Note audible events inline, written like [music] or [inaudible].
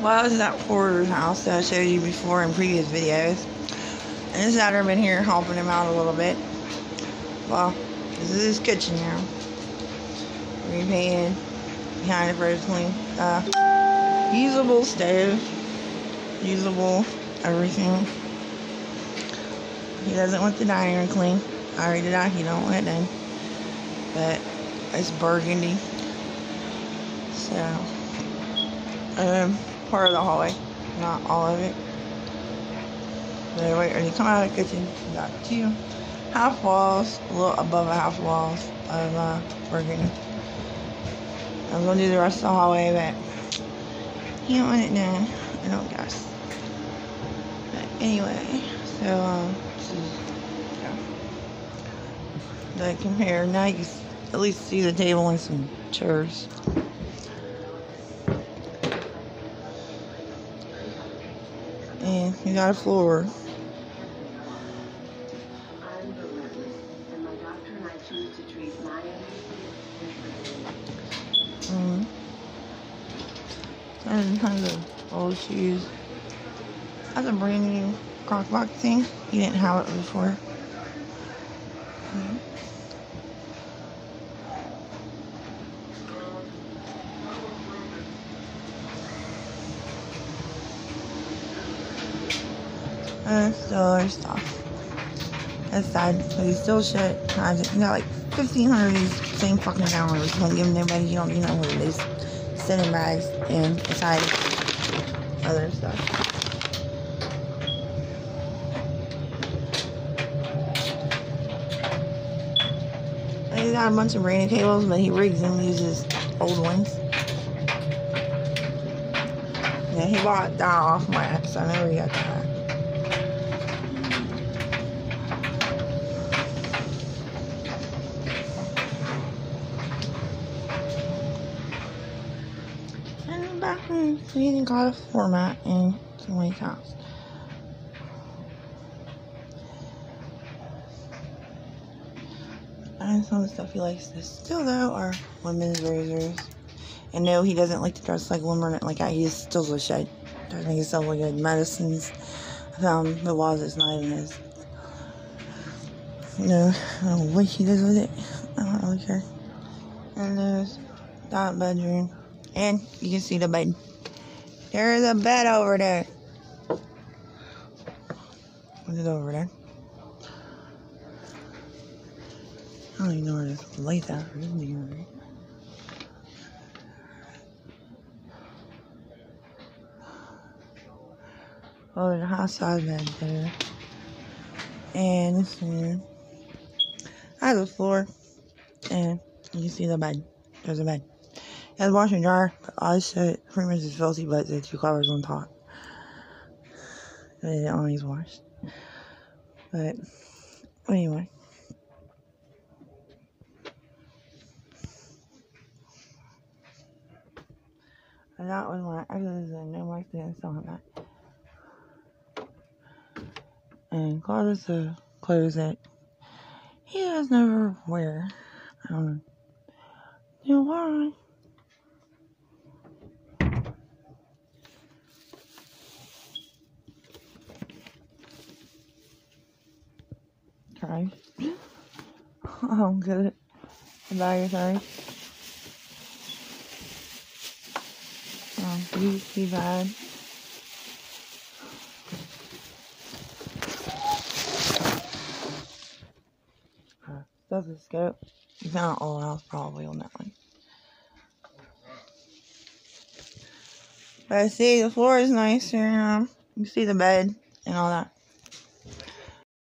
Well, this is that porter's house that I showed you before in previous videos. And this outer been here helping him out a little bit. Well, this is his kitchen now. Repainted behind the originally. Uh, usable stove. Usable everything. He doesn't want the dining room clean. I already did that. He don't want it done. But it's burgundy. So, um, part of the hallway, not all of it. But anyway, when you come out of the kitchen, you got two half walls, a little above a half walls of uh, burgundy. I'm gonna do the rest of the hallway, but he don't want it done. I don't guess. But anyway, so um, is, yeah. Compare now, you at least see the table and some chairs. And you got a floor. Mm. And tons of old shoes. That's a brand new crockpot thing. You didn't have it before. Mm. And still stuff. That's sad. But he still shit. You got like 1,500 of these same fucking downloads. You don't give them to anybody. You don't you know what it is. In bags and beside other stuff. He's got a bunch of branding cables, but he rigs and uses old ones. Yeah, he bought that off my ex. I he got that. Bathroom, so he got a format in somebody's house. And some of the stuff he likes to steal though are women's razors. And no, he doesn't like to dress like women like that. He just steals the shit. I think he sells like good medicines. I found the walls it's not even his. No, I don't know what he does with it. I don't really care. And there's that bedroom. And you can see the bed. There's a bed over there. What's it over there? I don't even know where this light at. Oh, there's a side bed there. And this one has a floor. And you can see the bed. There's a bed. It has a washer and. But all this shit pretty much is filthy, but the two covers on top. They always washed. But anyway. And that was my exes and no more things on that. And closets of uh, clothes that he does never wear. Um, I don't know why. Try. Oh, [laughs] good. Bye, sorry. Oh, you see bad. Uh, stethoscope. You found an old house probably on that one. But see, the floor is nicer. You see the bed and all that.